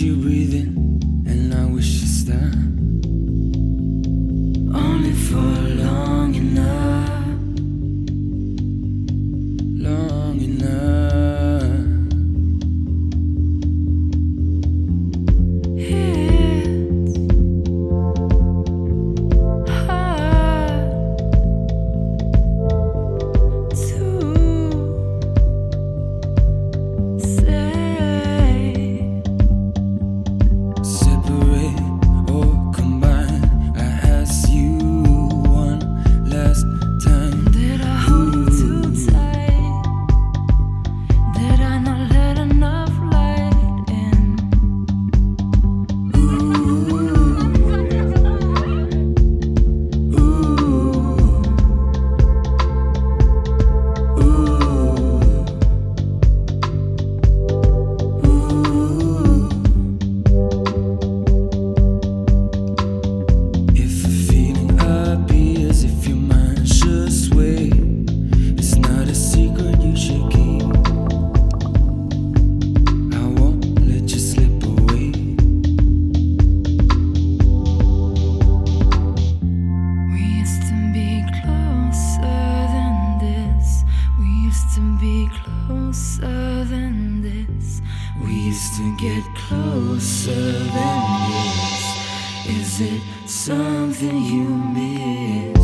you breathe. be closer than this. We used to get closer than this. Is it something you miss?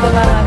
拜拜。